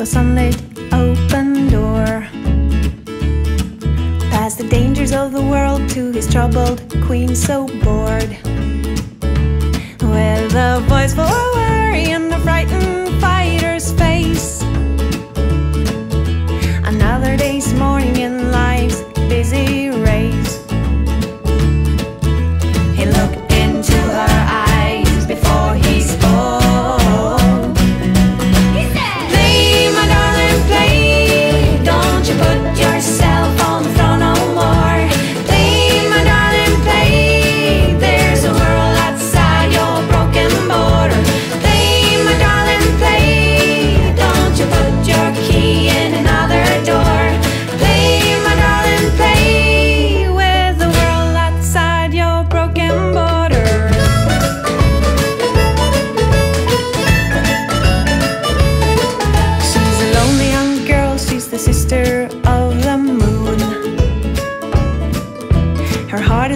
a sunlit open door. Past the dangers of the world to his troubled queen so bored. With a voice full of worry and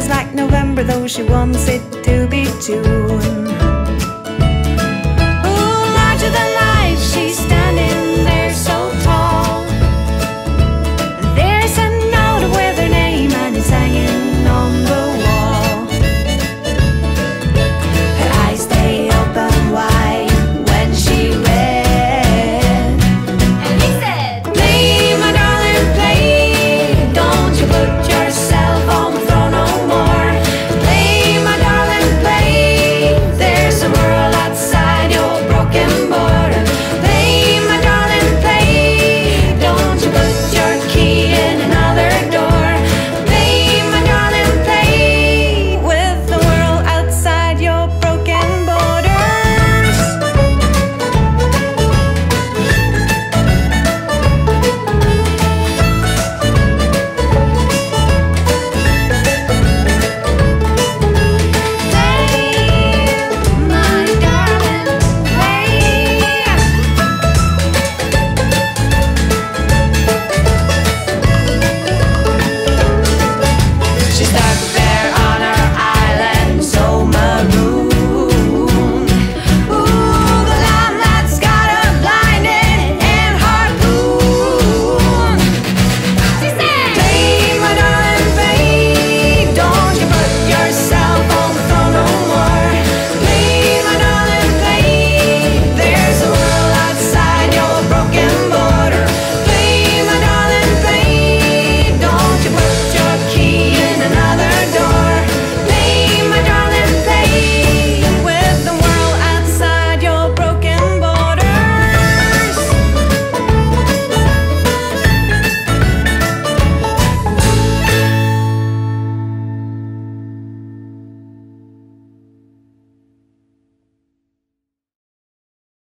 It's like November, though she wants it to be June.